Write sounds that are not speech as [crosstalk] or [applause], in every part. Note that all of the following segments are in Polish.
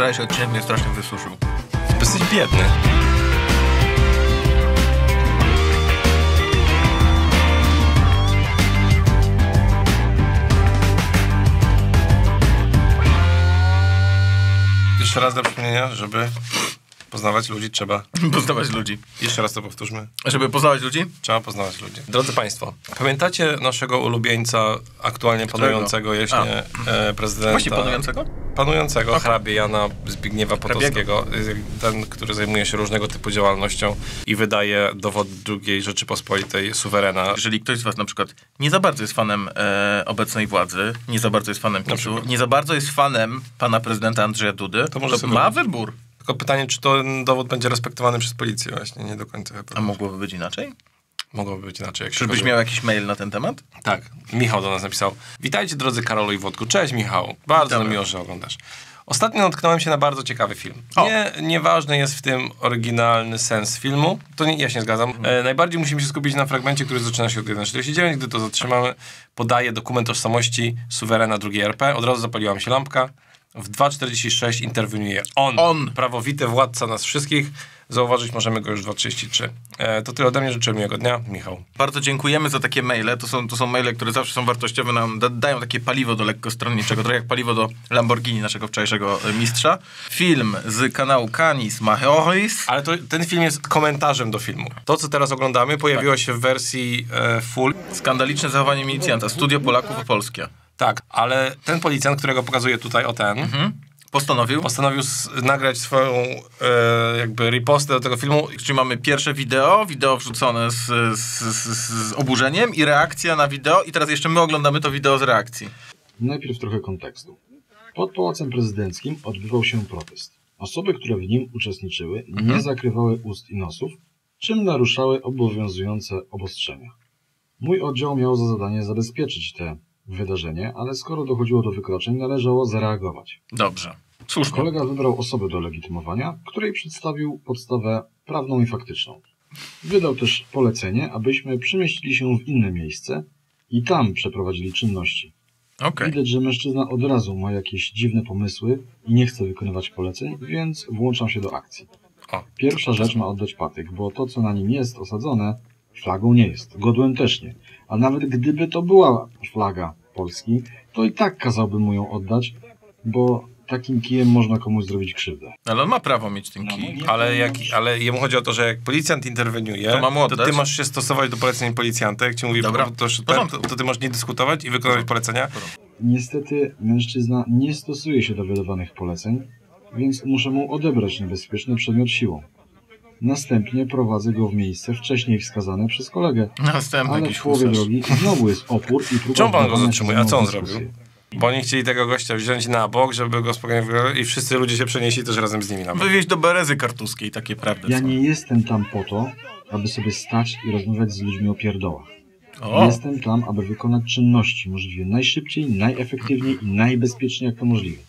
Wczorajszy odcinek mnie strasznie wysuszył. Jesteś biedny. Jeszcze raz dla przypomnienia, żeby poznawać ludzi trzeba. [laughs] Poznawać ludzi. Jeszcze raz to powtórzmy. Żeby poznawać ludzi? Trzeba poznawać ludzi. Drodzy Państwo, pamiętacie naszego ulubieńca, aktualnie panującego jeśnie e, prezydenta? Właśnie panującego? Panującego, hrabie Jana Zbigniewa Potockiego. Ten, który zajmuje się różnego typu działalnością i wydaje dowód drugiej Rzeczypospolitej suwerena. Jeżeli ktoś z was na przykład nie za bardzo jest fanem e, obecnej władzy, nie za bardzo jest fanem PiSu, nie za bardzo jest fanem pana prezydenta Andrzeja Dudy, to, może sobie ma wybór. Tylko pytanie, czy ten dowód będzie respektowany przez policję właśnie, nie do końca chyba. A mogłoby być inaczej? Mogłoby być inaczej. Jak Czyżbyś miał jakiś mail na ten temat? Tak, Michał do nas napisał. Witajcie drodzy Karolu i Włodku. Cześć Michał, bardzo Witamy. miło, że oglądasz. Ostatnio natknąłem się na bardzo ciekawy film. O. Nie, nieważny jest w tym oryginalny sens filmu. To nie, ja się nie zgadzam. E, najbardziej musimy się skupić na fragmencie, który zaczyna się od 1.49. Gdy to zatrzymamy, podaje dokument tożsamości suwerena II RP. Od razu zapaliła mi się lampka. W 2.46 interweniuje on, On. prawowity władca nas wszystkich. Zauważyć możemy go już w 2.33. E, to tyle ode mnie. Życzę miłego dnia. Michał. Bardzo dziękujemy za takie maile. To są, to są maile, które zawsze są wartościowe, nam da, dają takie paliwo do lekkostronniczego, trochę jak paliwo do Lamborghini naszego wczorajszego e, mistrza. Film z kanału Canis Majoris. Ale to, ten film jest komentarzem do filmu. To, co teraz oglądamy, pojawiło się w wersji e, full. Skandaliczne zachowanie milicjanta. Studio Polaków o Polskie. Tak, ale ten policjant, którego pokazuję tutaj, o ten, Postanowił. postanowił s- nagrać swoją e, jakby ripostę do tego filmu. Czyli mamy pierwsze wideo, wideo wrzucone z, z, z, z oburzeniem i reakcja na wideo i teraz jeszcze my oglądamy to wideo z reakcji. Najpierw trochę kontekstu. Pod Pałacem Prezydenckim odbywał się protest. Osoby, które w nim uczestniczyły, nie zakrywały ust i nosów, czym naruszały obowiązujące obostrzenia. Mój oddział miał za zadanie zabezpieczyć te wydarzenie, ale skoro dochodziło do wykroczeń, należało zareagować. Dobrze. Słusznie. Kolega wybrał osobę do legitymowania, której przedstawił podstawę prawną i faktyczną. Wydał też polecenie, abyśmy przemieścili się w inne miejsce i tam przeprowadzili czynności. Okej. Widać, że mężczyzna od razu ma jakieś dziwne pomysły i nie chce wykonywać poleceń, więc włączam się do akcji. O. Pierwsza rzecz ma oddać patyk, bo to, co na nim jest osadzone, flagą nie jest. Godłem też nie. A nawet gdyby to była flaga Polski, to i tak kazałbym mu ją oddać, bo takim kijem można komuś zrobić krzywdę. Ale on ma prawo mieć ten No, kij. no, Ale, jak, ale jemu chodzi o to, że jak policjant interweniuje, To to ty masz się stosować do poleceń policjanta. Jak ci mówi, Dobra. to, to, to, ty możesz nie dyskutować i wykonywać polecenia. Niestety mężczyzna nie stosuje się do wydawanych poleceń, więc muszę mu odebrać niebezpieczny przedmiot siłą. Następnie prowadzę go w miejsce wcześniej wskazane przez kolegę, Następny ale jakiś w połowie husarz. drogi znowu jest opór i próba Czemu pan go zatrzymuje? A co on dyskusję. zrobił? Bo oni chcieli tego gościa wziąć na bok, żeby go spokojnie wyglądał i wszyscy ludzie się przenieśli też razem z nimi na bok. Wywieźć do Berezy Kartuskiej, takie prawdy Ja są. nie jestem tam po to, aby sobie stać i rozmawiać z ludźmi o pierdołach. O, Jestem tam, aby wykonać czynności możliwie najszybciej, najefektywniej i najbezpieczniej jak to możliwe.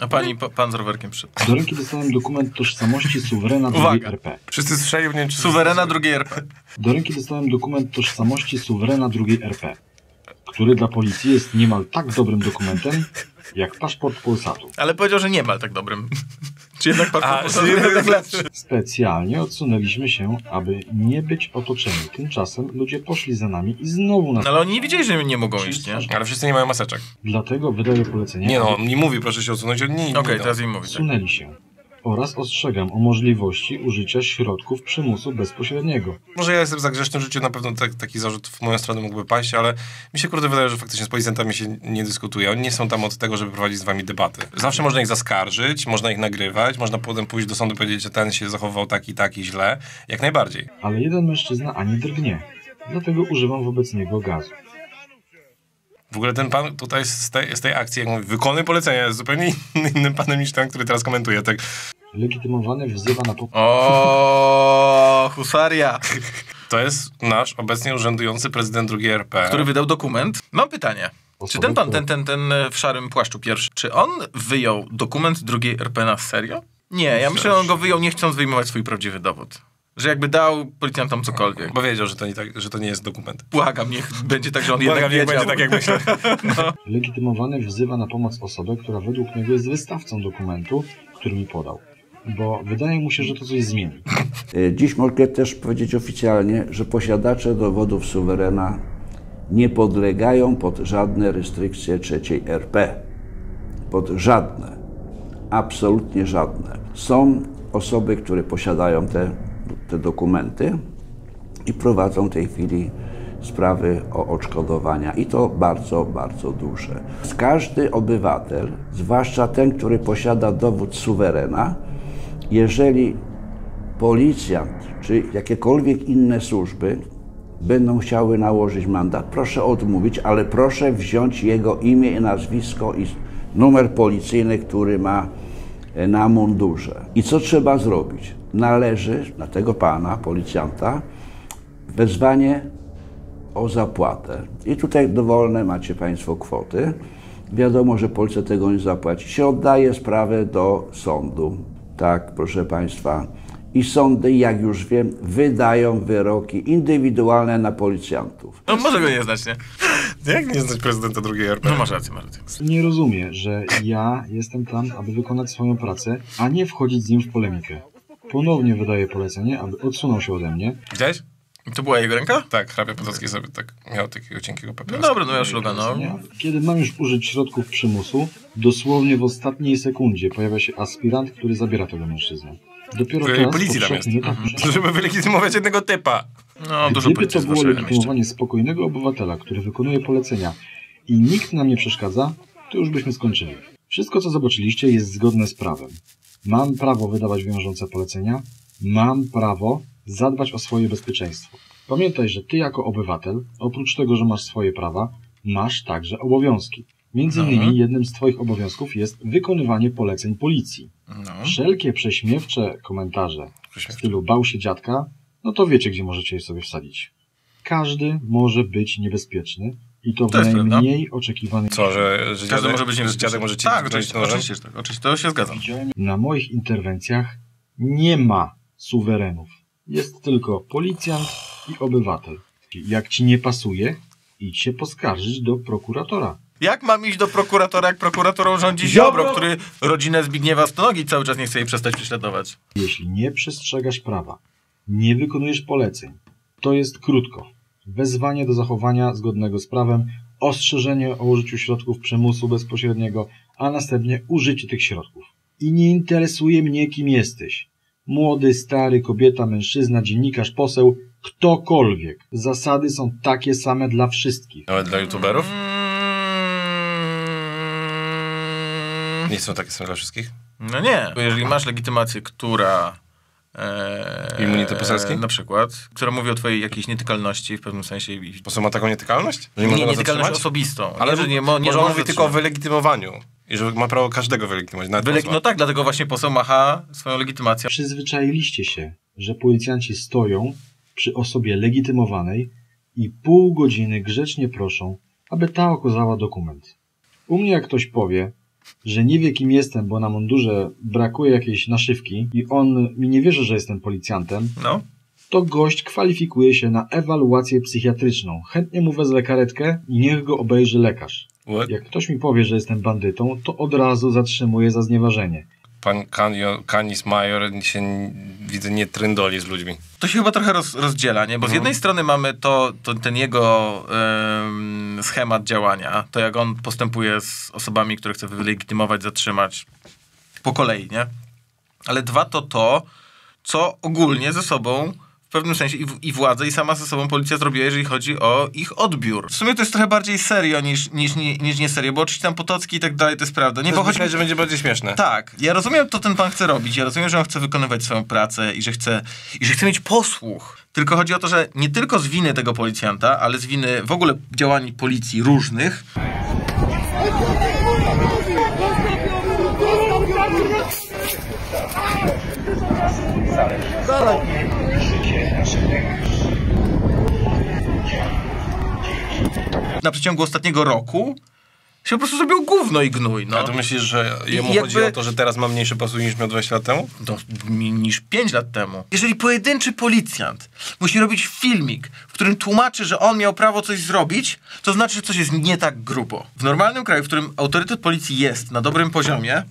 A pani, pa, pan z rowerkiem przyszedł. Do ręki dostałem dokument tożsamości suwerena II Uwaga. RP. Wszyscy słyszeli, nie czy Suwerena drugiej RP. Do ręki dostałem dokument tożsamości suwerena II RP, który dla policji jest niemal tak dobrym dokumentem, jak paszport Polsatu. Ale powiedział, że nie ma tak dobrym. Czy jednak pan A, czy jednak- jednak lepszy? Specjalnie odsunęliśmy się, aby nie być otoczeni. Tymczasem ludzie poszli za nami i znowu nas. No ale oni nie wiedzieli, że nie mogą iść, nie? Ale wszyscy nie mają maseczek. Dlatego wydaję polecenie, Nie no, on nie mówi, proszę się odsunąć, oni nie Okej, idą. teraz im mówię. Tak. odsunęli się. Oraz ostrzegam o możliwości użycia środków przymusu bezpośredniego. Może ja jestem za grzecznym życiu, na pewno tak, taki zarzut w moją stronę mógłby paść, ale mi się kurde wydaje, że faktycznie z policjantami się nie dyskutuje. Oni nie są tam od tego, żeby prowadzić z wami debaty. Zawsze można ich zaskarżyć, można ich nagrywać, można potem pójść do sądu i powiedzieć, że ten się zachowywał tak i tak i źle. Jak najbardziej. Ale jeden mężczyzna ani drgnie. Dlatego używam wobec niego gazu. W ogóle ten pan tutaj z tej, z tej akcji, jak mówi, wykonuj polecenia, jest zupełnie innym panem niż ten, który teraz komentuje. Tak, Legitymowany wzywa na po... O, husaria, to jest nasz obecnie urzędujący prezydent II RP. który wydał dokument. Mam pytanie. Czy ten pan, ten, ten, ten e, w szarym płaszczu pierwszy, czy on wyjął dokument drugiej RP na serio? Nie, ja myślę, że on go wyjął nie chcąc wyjmować swój prawdziwy dowód. Że jakby dał policjantom cokolwiek. Bo wiedział, że to, nie tak, że to nie jest dokument. Błagam, niech będzie tak, że on Błagam, jednak wiedział. będzie tak, jak myślę. [laughs] Legitymowany wzywa na pomoc osobę, która według niego jest wystawcą dokumentu który mi podał, bo wydaje mu się, że to coś zmieni. Y, Dziś mogę też powiedzieć oficjalnie, że posiadacze dowodów suwerena nie podlegają pod żadne restrykcje trzeciej RP. Pod żadne. Absolutnie żadne. Są osoby, które posiadają te, te dokumenty i prowadzą w tej chwili sprawy o odszkodowania i to bardzo, bardzo duże. Każdy obywatel, zwłaszcza ten, który posiada dowód suwerena, jeżeli policjant czy jakiekolwiek inne służby będą chciały nałożyć mandat, proszę odmówić, ale proszę wziąć jego imię i nazwisko i numer policyjny, który ma e, na mundurze. I co trzeba zrobić? Należy na tego pana, policjanta, wezwanie o zapłatę. I tutaj dowolne macie Państwo kwoty. Wiadomo, że policja tego nie zapłaci. Się oddaje sprawę do sądu. Tak, proszę Państwa. I sądy, jak już wiem, wydają wyroki indywidualne na policjantów. No może go nie znać, nie? Jak nie znać prezydenta drugiej RP? No masz rację, masz rację. Nie rozumie, że ja jestem tam, aby wykonać swoją pracę, a nie wchodzić z nim w polemikę. Ponownie wydaje polecenie, aby odsunął się ode mnie. Widziałeś? To była jego ręka? Tak, hrabia Podolski sobie tak miał takiego cienkiego No papierosa. dobra, no ja szluga, no. Kiedy mam już użyć środków przymusu, dosłownie w ostatniej sekundzie pojawia się aspirant, który zabiera tego mężczyznę. Dopiero teraz, policji po tam jest. minutach, muszę- Żeby wylegitymować jednego typa. No, dużo Gdyby policji to było legitymowanie spokojnego obywatela, który wykonuje polecenia i nikt nam nie przeszkadza, to już byśmy skończyli. Wszystko, co zobaczyliście, jest zgodne z prawem. Mam prawo wydawać wiążące polecenia, mam prawo zadbać o swoje bezpieczeństwo. Pamiętaj, że ty jako obywatel, oprócz tego, że masz swoje prawa, masz także obowiązki. Między Mhm. innymi jednym z twoich obowiązków jest wykonywanie poleceń policji. No. Wszelkie prześmiewcze komentarze w Prześmiewcze. stylu bał się dziadka, no to wiecie, gdzie możecie je sobie wsadzić. Każdy może być niebezpieczny i to w To prawda. najmniej oczekiwanych Co, że, że Każdy może być niebezpieczny. dziadek może ci Tak, oczywiście, oczywiście, tak. Oczywiście, to się zgadzam. Na moich interwencjach nie ma suwerenów. Jest tylko policjant i obywatel. Jak ci nie pasuje, idź się poskarżyć do prokuratora. Jak mam iść do prokuratora, jak prokuratorą rządzi Ziobro, który rodzinę Zbigniewa Stonogi cały czas nie chce jej przestać prześladować? Jeśli nie przestrzegasz prawa, nie wykonujesz poleceń, to jest krótko. Wezwanie do zachowania zgodnego z prawem, ostrzeżenie o użyciu środków przymusu bezpośredniego, a następnie użycie tych środków. I nie interesuje mnie, kim jesteś. Młody, stary, kobieta, mężczyzna, dziennikarz, poseł, ktokolwiek. Zasady są takie same dla wszystkich. Nawet dla youtuberów? Mm, Nie są takie same dla wszystkich? No nie. Bo jeżeli masz legitymację, która... E, Immunitet poselski? Na przykład, która mówi o twojej jakiejś nietykalności w pewnym sensie. i- Po co ma taką nietykalność? Że Nie, go nietykalność zatrzymać? osobistą. Ale nie, że nie, mo, nie może on mówi tylko o wylegitymowaniu. I że ma prawo każdego wylegitymować. Nawet Wyle... posła. No tak, dlatego właśnie poseł macha swoją legitymację. Przyzwyczailiście się, że policjanci stoją przy osobie legitymowanej i pół godziny grzecznie proszą, aby ta okazała dokument. U mnie jak ktoś powie, że nie wie kim jestem, bo na mundurze brakuje jakiejś naszywki i on mi nie wierzy, że jestem policjantem, No. to gość kwalifikuje się na ewaluację psychiatryczną. Chętnie mu wezmę karetkę i niech go obejrzy lekarz. What? Jak ktoś mi powie, że jestem bandytą, to od razu zatrzymuję za znieważenie. Pan Kanis Major się, widzę, nie trendoli z ludźmi. To się chyba trochę roz, rozdziela, nie? Bo z jednej strony mamy to, to ten jego em, schemat działania, to jak on postępuje z osobami, które chce wylegitymować, zatrzymać po kolei, nie? Ale dwa to to, co ogólnie ze sobą pewnym sensie i, w- i władza, i sama ze sobą policja zrobiła, jeżeli chodzi o ich odbiór. W sumie to jest trochę bardziej serio niż, niż, nie, niż nie serio, bo oczywiście tam Potocki i tak dalej, to jest prawda. Nie, Nie, bo bo chodzi że będzie bardziej śmieszne. tak, ja rozumiem, to ten pan chce robić. Ja rozumiem, że on chce wykonywać swoją pracę i że chce, i że chce mieć posłuch. Tylko chodzi o to, że nie tylko z winy tego policjanta, ale z winy w ogóle działań policji różnych, na przeciągu ostatniego roku się po prostu zrobił gówno i gnój. No. A to myślisz, że jemu I chodzi jakby- o to, że teraz ma mniejszy posług niż miał 20 lat temu? no, niż 5 lat temu. Jeżeli pojedynczy policjant musi robić filmik, w którym tłumaczy, że on miał prawo coś zrobić, to znaczy, że coś jest nie tak grubo. W normalnym kraju, w którym autorytet policji jest na dobrym poziomie,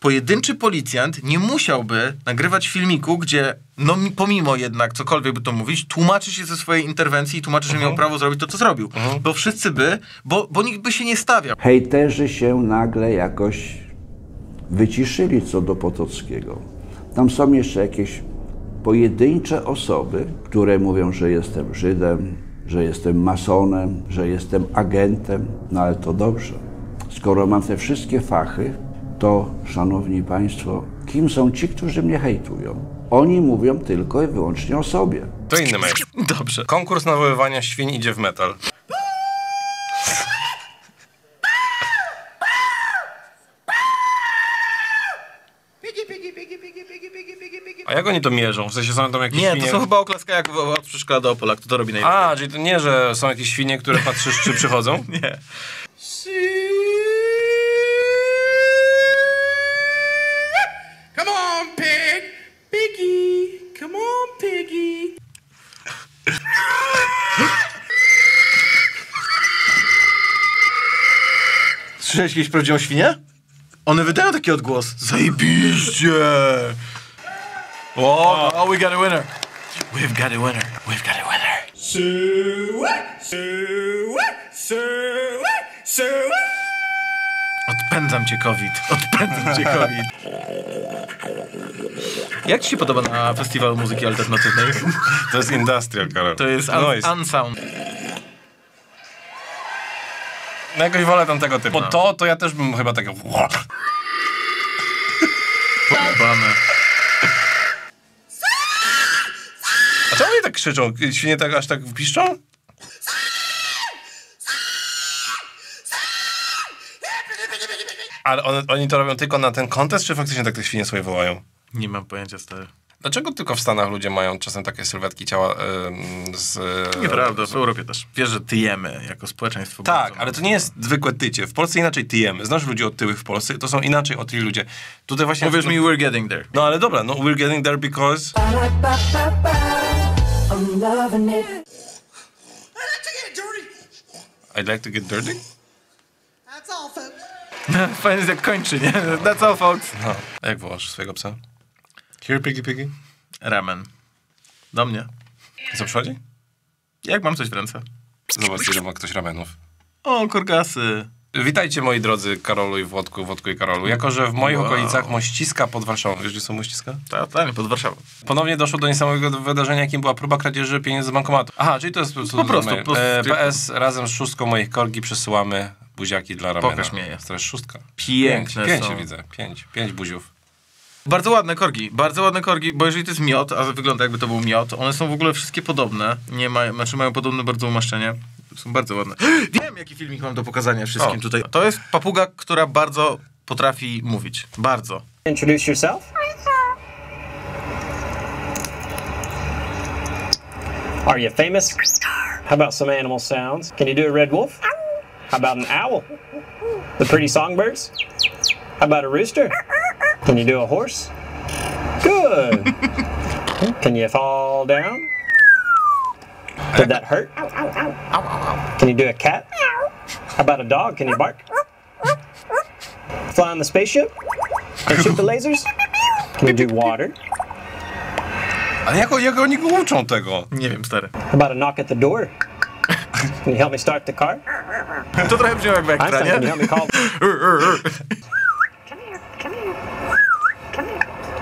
pojedynczy policjant nie musiałby nagrywać filmiku, gdzie no mi- pomimo jednak, cokolwiek by to mówić, tłumaczy się ze swojej interwencji i tłumaczy, że miał prawo zrobić to, co zrobił. Bo wszyscy by, bo, bo nikt by się nie stawiał. Hejterzy się nagle jakoś wyciszyli co do Potockiego. Tam są jeszcze jakieś pojedyncze osoby, które mówią, że jestem Żydem, że jestem masonem, że jestem agentem. No ale to dobrze. Skoro mam te wszystkie fachy, to, szanowni państwo, kim są ci, którzy mnie hejtują? Oni mówią tylko i wyłącznie o sobie. To inny mail. Dobrze. Konkurs nawoływania świń idzie w metal. A jak oni to mierzą? W sensie są tam jakieś Nie, świnie... to są chyba oklaska jak w- od przedszkola do Opola, kto to robi najlepiej. A, czyli to nie, że są jakieś świnie, które patrzysz, czy przychodzą? [laughs] Nie. Come on, pig. Piggy. Come on, piggy. Słyszałeś kiedyś prawdziwą świnię? One wydają taki odgłos. Zajebiście! O, oh, we got a winner. We've got a winner. We've got a winner. Suet, suet, suet, suet. Odpędzam cię COVID. Odpędzam cię COVID. Jak ci się podoba na festiwalu muzyki alternatywnej? To jest industrial, Karol. To jest un- Noise. Unsound. No jakoś wolę tam tego typu. Bo to, to ja też bym chyba tego... Bane. A czemu oni tak krzyczą? Świnie tak aż tak piszczą? Ale one, oni to robią tylko na ten kontest, czy faktycznie tak te świnie sobie wołają? Nie mam pojęcia, stary. Dlaczego tylko w Stanach ludzie mają czasem takie sylwetki ciała ym, z... Nieprawda, w Europie też. Wiesz, że tyjemy jako społeczeństwo. Tak, ale to nie jest zwykłe tycie. W Polsce inaczej tyjemy. Znasz ludzi otyłych w Polsce? To są inaczej otyli ludzie. Tutaj właśnie... Powiesz mi, we're getting there. No ale dobra, no we're getting there because... I'm loving it. I like to get dirty. I'd like to get dirty? That's all, folks. [laughs] Fajnie jak kończy, nie? That's all, folks. No. A jak wołasz swojego psa? Here, piggy, piggy. Ramen. Do mnie. Co przychodzi? Jak mam coś w ręce? Zobacz, ile ma ktoś ramenów. O, korgasy. Witajcie moi drodzy Karolu i Włodku, Włodku i Karolu. Jako, że w moich Wow. okolicach Mościska pod Warszawą, wiesz gdzie są Mościska? Totalnie, pod Warszawą. Ponownie doszło do niesamowitego wydarzenia, jakim była próba kradzieży pieniędzy z bankomatu. Aha, czyli to jest Po prostu, mail. po prostu. E, PS razem z szóstką moich korgi przesyłamy buziaki dla ramena. Pokaż mnie je. To jest szóstka. Piękne Pięć, są. pięć widzę, pięć, pięć buziów. Bardzo ładne korgi, bardzo ładne korgi, bo jeżeli to jest miod, a wygląda jakby to był miod, one są w ogóle wszystkie podobne, nie ma, znaczy mają podobne bardzo umaszczenie. Są bardzo ładne. [gasps] Wiem, jaki filmik mam do pokazania wszystkim O. tutaj. To jest papuga, która bardzo potrafi mówić. Bardzo. Introduce yourself. Are you famous? How about some animal sounds? Can you do a red wolf? How about an owl? The pretty songbirds? How about a rooster? Can you do a horse? Good. [laughs] Can you fall down? Did that hurt? Can you do a cat? How about a dog? Can you bark? Fly on the spaceship? And shoot the lasers? Can you do water? Ale jak, jak oni go uczą tego? Nie wiem, stary. How about a knock at the door? Can you help me start the car? To trochę brzmi jak w Einstein, can you ekranie. help me call?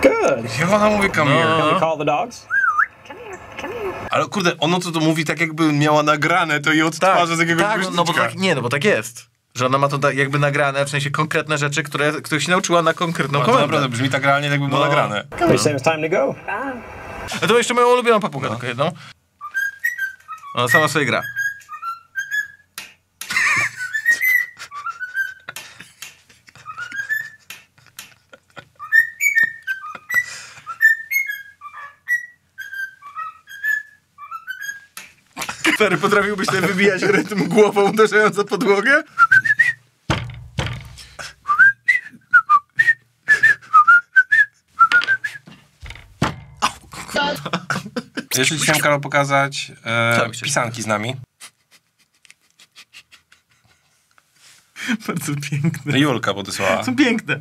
Good. Jak ona mówi come here? Help me call the dogs? Ale kurde, ono co to mówi tak jakby miała nagrane to i odtwarza z jakiegoś tak, no, no bo tak, nie, no bo tak jest. Że ona ma to tak jakby nagrane, w sensie konkretne rzeczy, które, których się nauczyła na konkretną No, to komendę. naprawdę brzmi tak realnie, jakby było No. nagrane. It's time to go. A to jeszcze moją ulubioną papugę, tylko jedną. Ona sama sobie gra. Stary, potrafiłbyś sobie wybijać rytm głową uderzając o podłogę? Jeszcze ci chciałem, Karol, pokazać e, Tak, pisanki z nami. Bardzo piękne. Julka podesłała. Są piękne.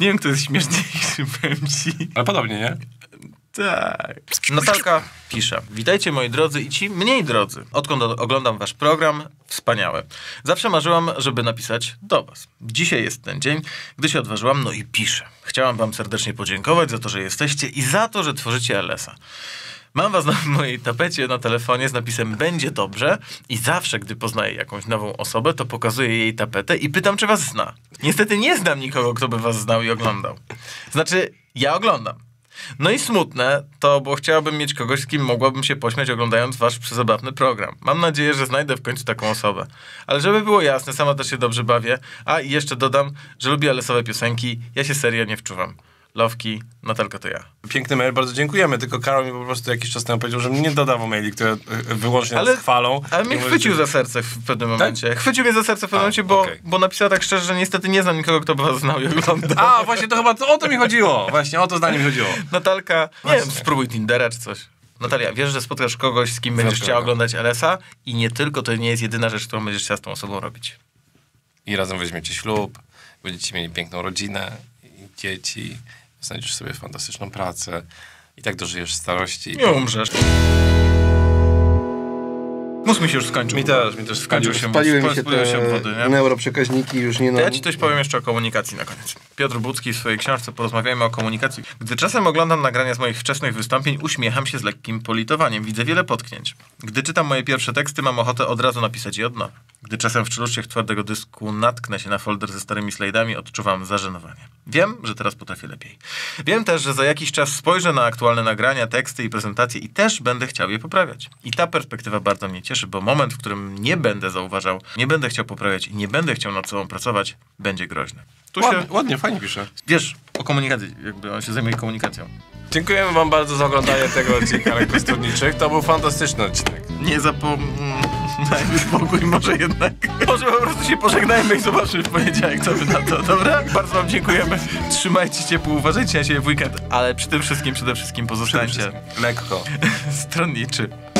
Nie wiem, kto jest śmieszniejszy, powiem ci. Ale podobnie, nie? Tak. Natalka pisze. Witajcie moi drodzy i ci mniej drodzy. Odkąd oglądam wasz program, wspaniałe. Zawsze marzyłam, żeby napisać do was. Dzisiaj jest ten dzień, gdy się odważyłam, no i piszę. Chciałam wam serdecznie podziękować za to, że jesteście i za to, że tworzycie LS-a. Mam was na [laughs] mojej tapecie na telefonie z napisem będzie dobrze i zawsze, gdy poznaję jakąś nową osobę, to pokazuję jej tapetę i pytam, czy was zna. Niestety nie znam nikogo, kto by was znał i oglądał. Znaczy, ja oglądam. No i smutne to, bo chciałabym mieć kogoś, z kim mogłabym się pośmiać oglądając wasz przezabawny program. Mam nadzieję, że znajdę w końcu taką osobę. Ale żeby było jasne, sama też się dobrze bawię. A i jeszcze dodam, że lubię lesowe piosenki. Ja się serio nie wczuwam. Lowki, Natalka to ja. Piękny mail, bardzo dziękujemy. Tylko Karol mi po prostu jakiś czas temu powiedział, że nie dodawał maili, które e, wyłącznie Ale- nas chwalą. Ale mnie chwycił za serce w pewnym momencie. Chwycił mnie za serce w pewnym A, momencie, bo, okej. bo napisała tak szczerze, że niestety nie znam nikogo, kto by was znał i oglądał. A, właśnie to chyba to, o to mi chodziło. Właśnie o to zdanie mi chodziło. Natalka, nie wiem, spróbuj Tindera czy coś. Natalia, wiesz, że spotkasz kogoś, z kim będziesz chciała oglądać LS-a i nie tylko to nie jest jedyna rzecz, którą będziesz chciała z tą osobą robić. I razem weźmiecie ślub, będziecie mieli piękną rodzinę, i dzieci, znajdziesz sobie fantastyczną pracę i tak dożyjesz starości. Nie umrzesz. Mus mi się już skończył. Mi też, mi też Skończył się, Spaliły mi się spaliły te się wody, nie? neuroprzekaźniki już nie To na... ja ci coś powiem jeszcze o komunikacji na koniec. Piotr Budzki w swojej książce Porozmawiajmy o komunikacji. Gdy czasem oglądam nagrania z moich wczesnych wystąpień, uśmiecham się z lekkim politowaniem. Widzę wiele potknięć. Gdy czytam moje pierwsze teksty, mam ochotę od razu napisać je od nowa. Gdy czasem w czeluściach twardego dysku natknę się na folder ze starymi slajdami, odczuwam zażenowanie. Wiem, że teraz potrafię lepiej. Wiem też, że za jakiś czas spojrzę na aktualne nagrania, teksty i prezentacje i też będę chciał je poprawiać. I ta perspektywa bardzo mnie cieszy, bo moment, w którym nie będę zauważał, nie będę chciał poprawiać i nie będę chciał nad sobą pracować, będzie groźny. Tu się, Ładnie, ładnie, fajnie pisze. wiesz, o komunikacji, jakby on się zajmuje komunikacją. Dziękujemy wam bardzo za oglądanie tego odcinka Lekkostronniczych. To był fantastyczny odcinek. Nie zapomnijmy spokój, może jednak. Może po prostu się pożegnajmy i zobaczymy w poniedziałek, co wy na to, dobra? Bardzo wam dziękujemy. Trzymajcie ciepło, uważajcie na siebie w weekend, ale przy tym wszystkim, przede wszystkim pozostańcie Lekko. [laughs] stronniczy.